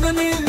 let me